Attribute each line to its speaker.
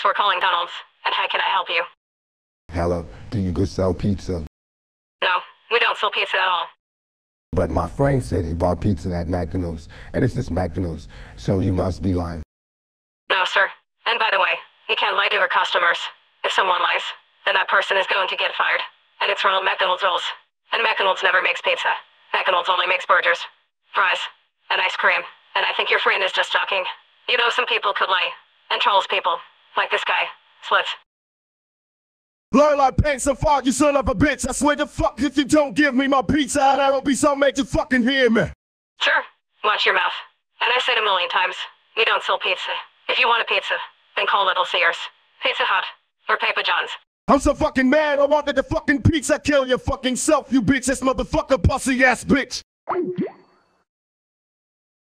Speaker 1: For calling Donald's. And how can I help you?
Speaker 2: Hello, do you go sell pizza?
Speaker 1: No, we don't sell pizza at all.
Speaker 2: But my friend said he bought pizza at McDonald's, and it's just McDonald's, so you must be lying.
Speaker 1: No, sir. And by the way, you can't lie to your customers. If someone lies, then that person is going to get fired. And it's Ronald McDonald's rules. And McDonald's never makes pizza. McDonald's only makes burgers, fries, and ice cream. And I think your friend is just talking. You know some people could lie. And trolls people. Like this guy. Slits.
Speaker 3: Learn like pants and fart, you son of a bitch. I swear to fuck if you don't give me my pizza I don't be so made to fucking hear me.
Speaker 1: Sure. Watch your mouth. And I said a million times, you don't sell pizza. If you want a pizza, then call Little Caesars, Pizza Hut, or Papa John's.
Speaker 3: I'm so fucking mad, I wanted the fucking pizza kill your fucking self, you bitch This motherfucker, pussy ass bitch.